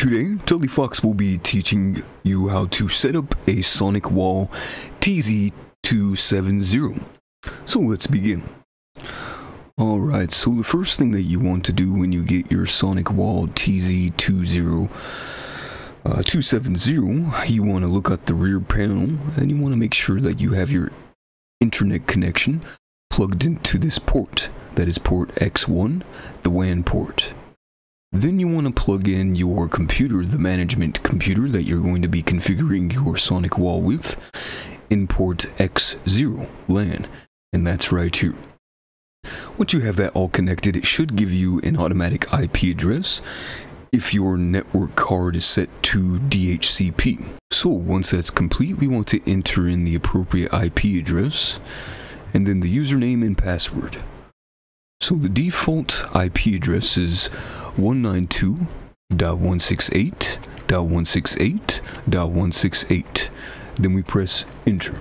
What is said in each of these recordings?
Today, Telifox will be teaching you how to set up a Sonic Wall TZ270. So let's begin. Alright, so the first thing that you want to do when you get your Sonic Wall TZ20 uh, 270, you want to look at the rear panel and you want to make sure that you have your internet connection plugged into this port. That is port X1, the WAN port. Then you want to plug in your computer, the management computer that you're going to be configuring your Sonic Wall with, in port X0 LAN, and that's right here. Once you have that all connected, it should give you an automatic IP address if your network card is set to DHCP. So once that's complete, we want to enter in the appropriate IP address, and then the username and password. So the default IP address is 192.168.168.168. Then we press enter.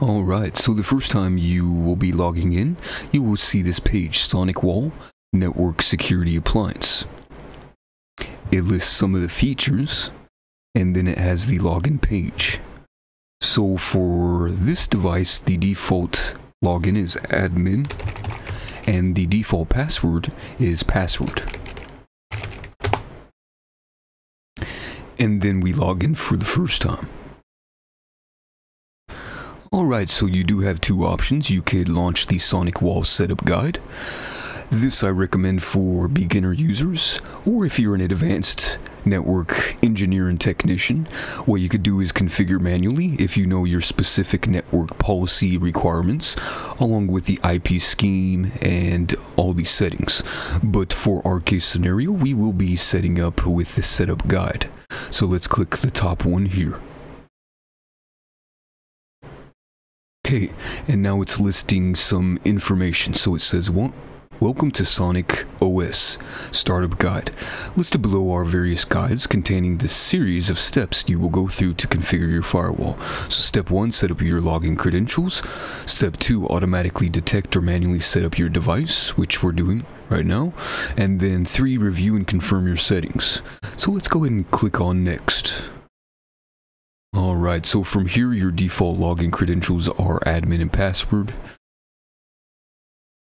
Alright, so the first time you will be logging in, you will see this page, Sonic Wall Network Security Appliance. It lists some of the features, and then it has the login page. So for this device, the default login is admin and the default password is password. And then we log in for the first time. Alright, so you do have two options. You could launch the Sonic Wall Setup Guide. This I recommend for beginner users, or if you're an advanced network engineer and technician, what you could do is configure manually if you know your specific network policy requirements, along with the IP scheme and all these settings. But for our case scenario, we will be setting up with the setup guide. So let's click the top one here. Okay, and now it's listing some information. So it says, what? Welcome to Sonic OS Startup Guide. Listed below are various guides containing the series of steps you will go through to configure your firewall. So step 1, set up your login credentials. Step 2, automatically detect or manually set up your device, which we're doing right now. And then 3, review and confirm your settings. So let's go ahead and click on next. Alright, so from here your default login credentials are admin and password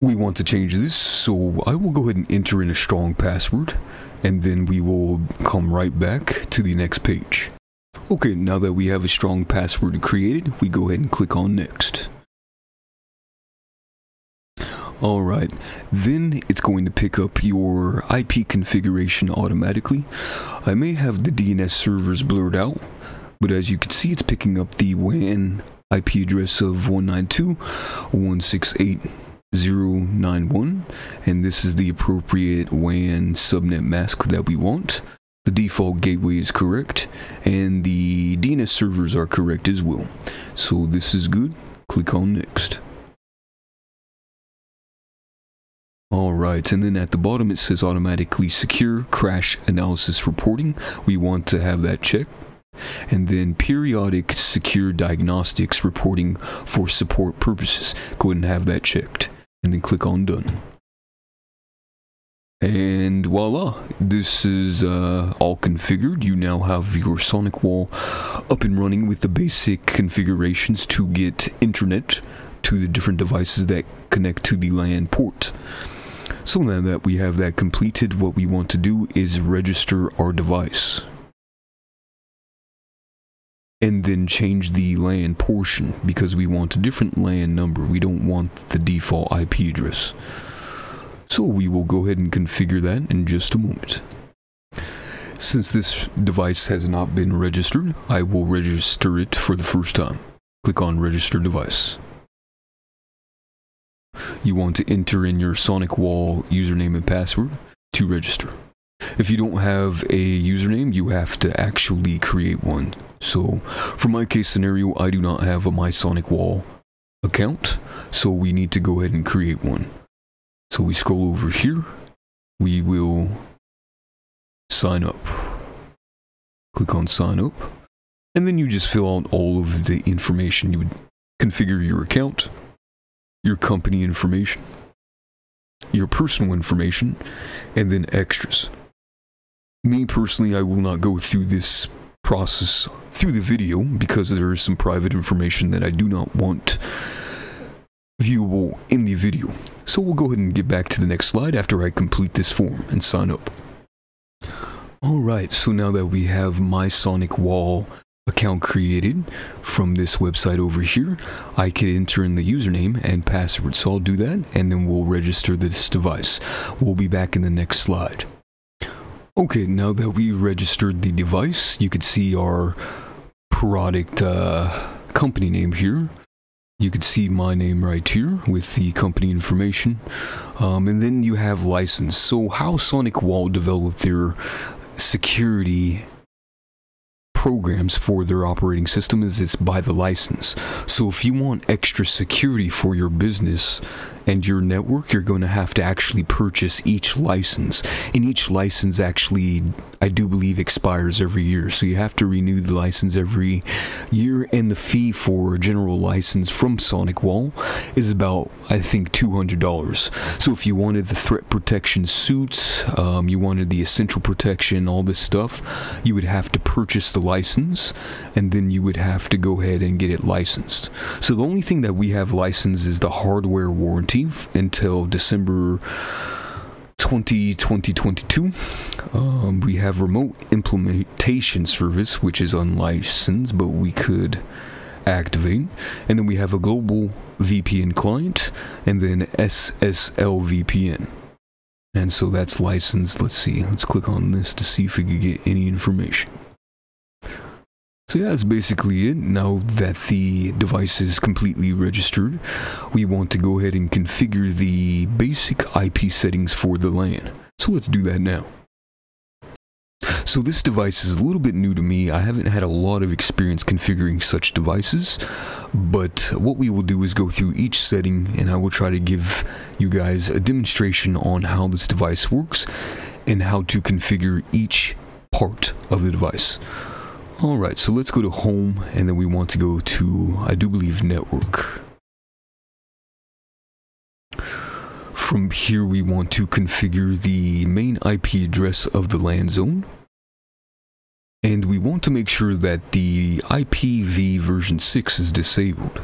we want to change this, so I will go ahead and enter in a strong password, and then we will come right back to the next page. Okay, now that we have a strong password created, we go ahead and click on next. Alright, then it's going to pick up your IP configuration automatically. I may have the DNS servers blurred out, but as you can see it's picking up the WAN IP address of 192.168 091 and this is the appropriate WAN subnet mask that we want. The default gateway is correct and the DNS servers are correct as well. So this is good. Click on next. Alright, and then at the bottom it says automatically secure crash analysis reporting. We want to have that checked and then periodic secure diagnostics reporting for support purposes. Go ahead and have that checked and then click on done. And voila, this is uh, all configured. You now have your Sonic Wall up and running with the basic configurations to get internet to the different devices that connect to the LAN port. So now that we have that completed, what we want to do is register our device and then change the LAN portion because we want a different LAN number. We don't want the default IP address. So we will go ahead and configure that in just a moment. Since this device has not been registered, I will register it for the first time. Click on register device. You want to enter in your Sonic Wall username and password to register. If you don't have a username, you have to actually create one. So, for my case scenario, I do not have a MySonic Wall account, so we need to go ahead and create one. So we scroll over here, we will sign up. Click on sign up, and then you just fill out all of the information. You would configure your account, your company information, your personal information, and then extras. Me personally, I will not go through this process through the video because there is some private information that I do not want viewable in the video. So we'll go ahead and get back to the next slide after I complete this form and sign up. Alright, so now that we have my Sonic Wall account created from this website over here, I can enter in the username and password. So I'll do that and then we'll register this device. We'll be back in the next slide. Okay, now that we registered the device, you can see our product uh, company name here. You can see my name right here with the company information. Um, and then you have license. So how Sonic Wall developed their security programs for their operating system is it's by the license. So if you want extra security for your business and your network, you're going to have to actually purchase each license. And each license actually, I do believe, expires every year. So you have to renew the license every year. And the fee for a general license from Sonic Wall is about, I think, $200. So if you wanted the threat protection suits, um, you wanted the essential protection, all this stuff, you would have to purchase the license and then you would have to go ahead and get it licensed. So the only thing that we have licensed is the hardware warranty until December 20, 2022. Um, we have remote implementation service, which is unlicensed, but we could activate. And then we have a global VPN client, and then SSL VPN. And so that's licensed. Let's see. Let's click on this to see if we can get any information. So yeah, that's basically it. Now that the device is completely registered, we want to go ahead and configure the basic IP settings for the LAN. So let's do that now. So this device is a little bit new to me. I haven't had a lot of experience configuring such devices, but what we will do is go through each setting and I will try to give you guys a demonstration on how this device works and how to configure each part of the device. Alright, so let's go to home and then we want to go to, I do believe, network. From here we want to configure the main IP address of the LAN zone. And we want to make sure that the IPv version 6 is disabled.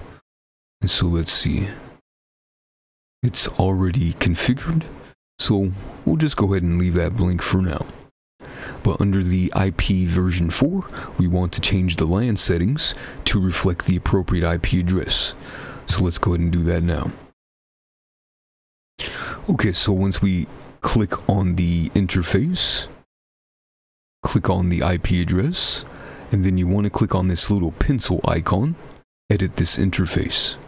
And so let's see. It's already configured. So we'll just go ahead and leave that blank for now but under the IP version 4, we want to change the LAN settings to reflect the appropriate IP address. So let's go ahead and do that now. Okay, so once we click on the interface, click on the IP address, and then you want to click on this little pencil icon, edit this interface.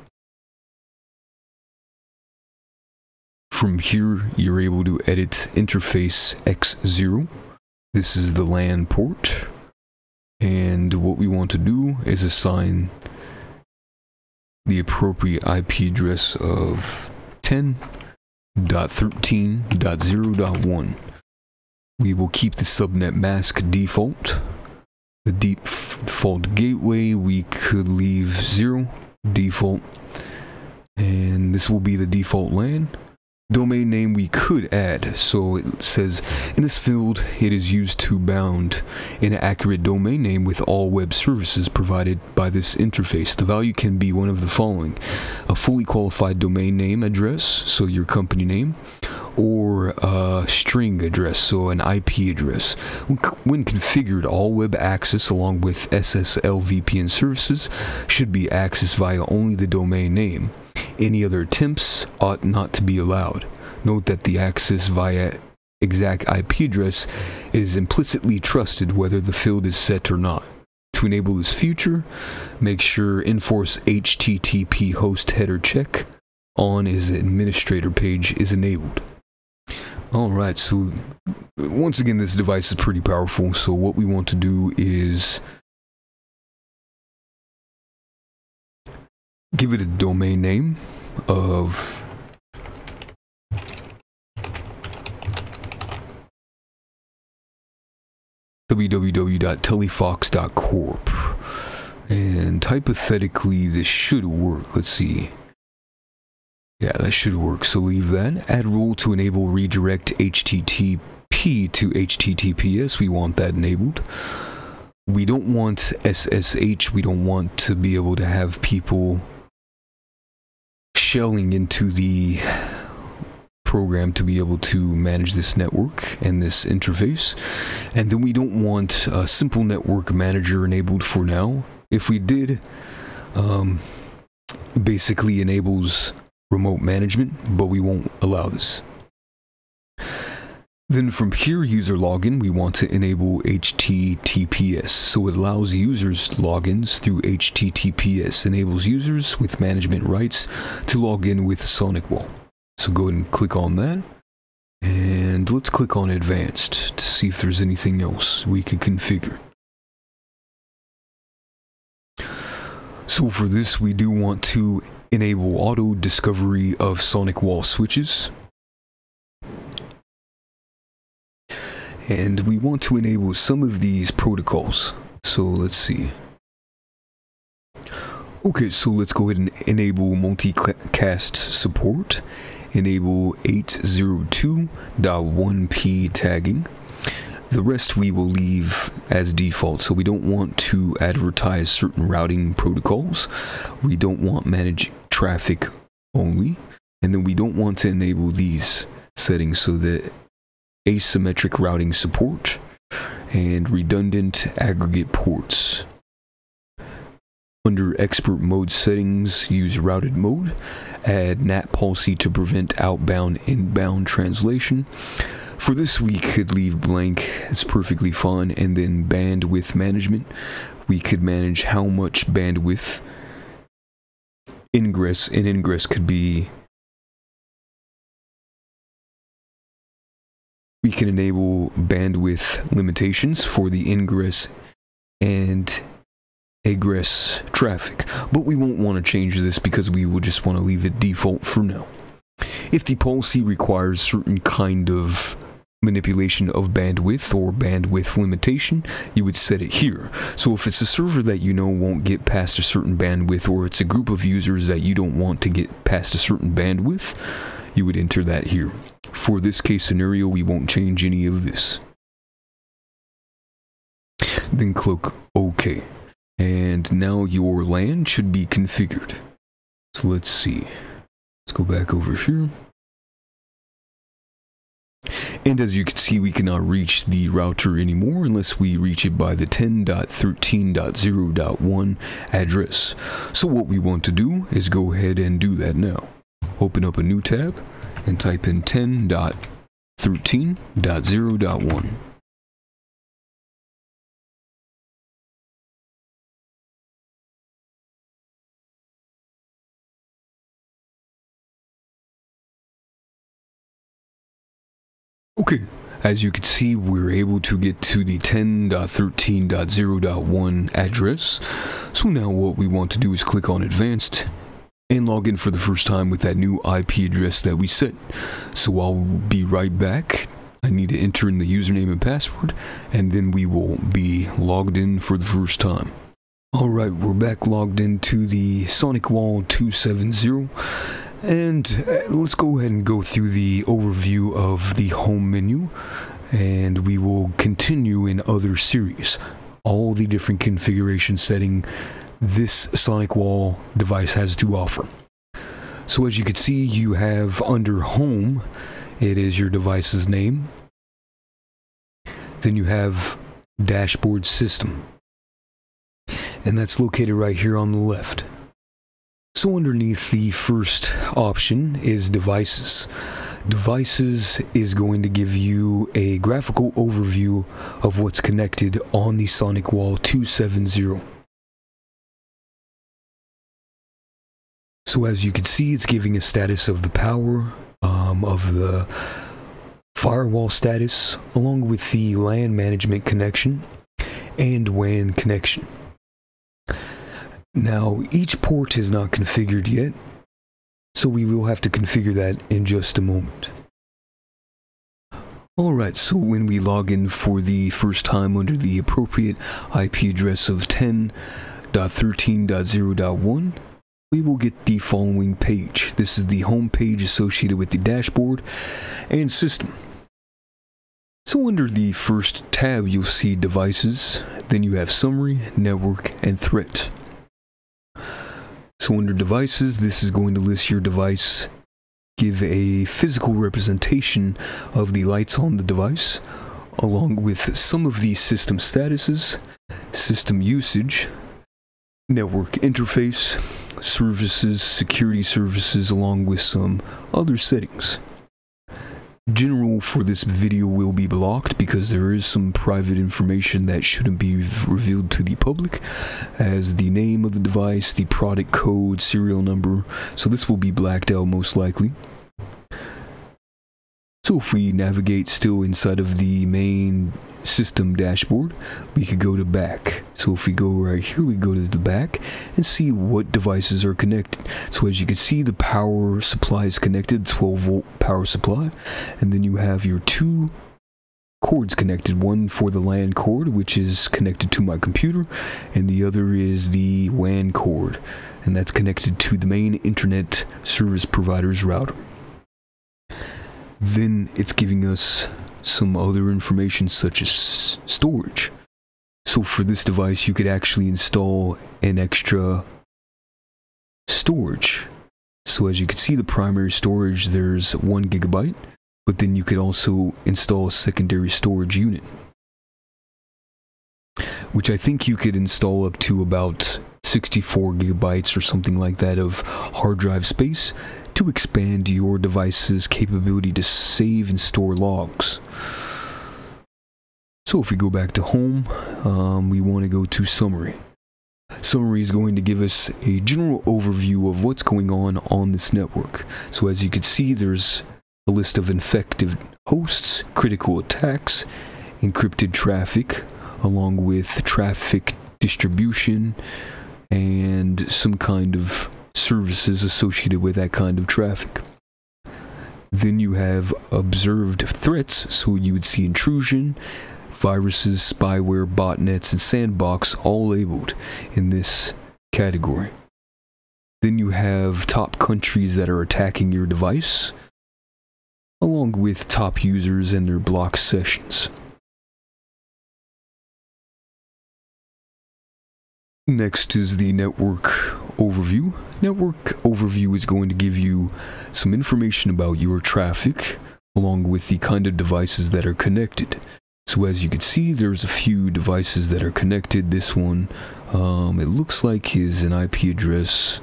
From here, you're able to edit interface X0 this is the LAN port. And what we want to do is assign the appropriate IP address of 10.13.0.1. We will keep the subnet mask default. The default gateway we could leave 0 default. And this will be the default LAN domain name we could add. So it says, in this field, it is used to bound an accurate domain name with all web services provided by this interface. The value can be one of the following. A fully qualified domain name address, so your company name, or a string address, so an IP address. When configured, all web access along with SSL VPN services should be accessed via only the domain name. Any other attempts ought not to be allowed. Note that the access via exact IP address is implicitly trusted whether the field is set or not. To enable this feature, make sure enforce HTTP host header check on is administrator page is enabled. Alright, so once again this device is pretty powerful, so what we want to do is give it a domain name of www.telifox.corp and hypothetically this should work. Let's see. Yeah that should work. So leave that. Add rule to enable redirect http to HTTPS, we want that enabled. We don't want SSH, we don't want to be able to have people shelling into the program to be able to manage this network and this interface. And then we don't want a simple network manager enabled for now. If we did, um, basically enables remote management, but we won't allow this. Then from here, user login, we want to enable HTTPS. So it allows users logins through HTTPS, enables users with management rights to log in with SonicWall. So go ahead and click on that. And let's click on advanced to see if there's anything else we can configure. So for this, we do want to enable auto discovery of SonicWall switches. And we want to enable some of these protocols. So let's see. Okay, so let's go ahead and enable multicast support enable 802.1p tagging. The rest we will leave as default, so we don't want to advertise certain routing protocols. We don't want manage traffic only. And then we don't want to enable these settings so that asymmetric routing support and redundant aggregate ports. Under expert mode settings, use routed mode add NAT policy to prevent outbound inbound translation. For this, we could leave blank, it's perfectly fine, and then bandwidth management. We could manage how much bandwidth ingress and ingress could be. We can enable bandwidth limitations for the ingress and egress traffic, but we won't want to change this because we would just want to leave it default for now. If the policy requires certain kind of manipulation of bandwidth or bandwidth limitation, you would set it here. So if it's a server that you know won't get past a certain bandwidth or it's a group of users that you don't want to get past a certain bandwidth, you would enter that here. For this case scenario, we won't change any of this. Then click OK. And now your LAN should be configured. So let's see. Let's go back over here. And as you can see, we cannot reach the router anymore unless we reach it by the 10.13.0.1 address. So what we want to do is go ahead and do that now. Open up a new tab and type in 10.13.0.1. Okay, as you can see, we're able to get to the 10.13.0.1 address. So now what we want to do is click on Advanced and log in for the first time with that new IP address that we set. So I'll be right back. I need to enter in the username and password, and then we will be logged in for the first time. Alright, we're back logged into the SonicWall 270 and uh, let's go ahead and go through the overview of the home menu, and we will continue in other series. All the different configuration setting this SonicWall device has to offer. So as you can see, you have under home, it is your device's name. Then you have dashboard system. And that's located right here on the left. So underneath the first option is devices. Devices is going to give you a graphical overview of what's connected on the SonicWall 270. So as you can see, it's giving a status of the power, um, of the firewall status, along with the LAN management connection and WAN connection. Now, each port is not configured yet, so we will have to configure that in just a moment. Alright, so when we log in for the first time under the appropriate IP address of 10.13.0.1, we will get the following page. This is the home page associated with the dashboard and system. So under the first tab, you'll see devices, then you have summary, network, and threat. So under devices, this is going to list your device, give a physical representation of the lights on the device, along with some of the system statuses, system usage, network interface, services, security services, along with some other settings general for this video will be blocked because there is some private information that shouldn't be revealed to the public as the name of the device, the product code, serial number, so this will be blacked out most likely. So if we navigate still inside of the main system dashboard, we could go to back. So if we go right here, we go to the back and see what devices are connected. So as you can see, the power supply is connected, 12 volt power supply. And then you have your two cords connected one for the LAN cord which is connected to my computer and the other is the WAN cord and that's connected to the main internet service provider's router then it's giving us some other information such as storage. So for this device, you could actually install an extra storage. So as you can see, the primary storage, there's one gigabyte, but then you could also install a secondary storage unit, which I think you could install up to about 64 gigabytes or something like that of hard drive space to expand your device's capability to save and store logs. So if we go back to home, um, we want to go to summary. Summary is going to give us a general overview of what's going on on this network. So as you can see, there's a list of infected hosts, critical attacks, encrypted traffic, along with traffic distribution, and some kind of services associated with that kind of traffic. Then you have observed threats, so you would see intrusion, viruses, spyware, botnets, and sandbox all labeled in this category. Then you have top countries that are attacking your device, along with top users and their block sessions. Next is the network overview. Network overview is going to give you some information about your traffic along with the kind of devices that are connected. So as you can see, there's a few devices that are connected. This one, um, it looks like is an IP address,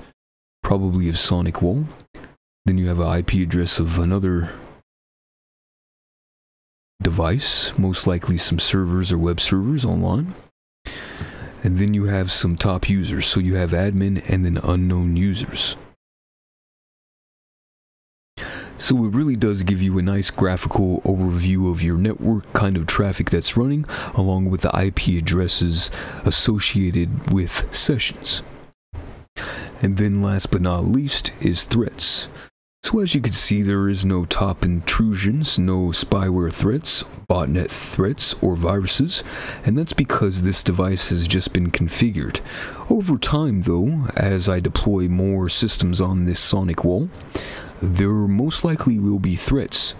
probably of SonicWall. Then you have an IP address of another device, most likely some servers or web servers online. And then you have some top users. So you have admin and then unknown users. So it really does give you a nice graphical overview of your network kind of traffic that's running, along with the IP addresses associated with sessions. And then last but not least is threats. So as you can see, there is no top intrusions, no spyware threats, botnet threats, or viruses, and that's because this device has just been configured. Over time though, as I deploy more systems on this sonic wall, there most likely will be threats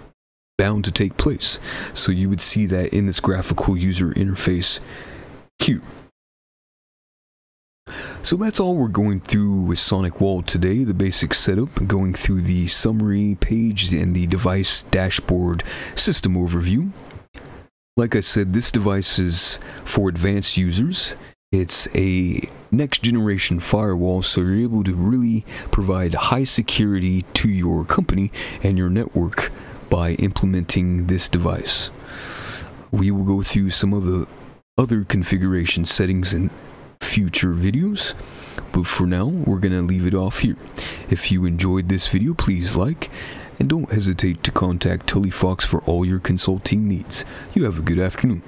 bound to take place. So you would see that in this graphical user interface here. So that's all we're going through with Sonic Wall today, the basic setup, going through the summary page and the device dashboard system overview. Like I said, this device is for advanced users. It's a next generation firewall, so you're able to really provide high security to your company and your network by implementing this device. We will go through some of the other configuration settings and future videos. But for now, we're to leave it off here. If you enjoyed this video, please like, and don't hesitate to contact Telifox for all your consulting needs. You have a good afternoon.